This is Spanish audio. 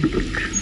Gutenberg.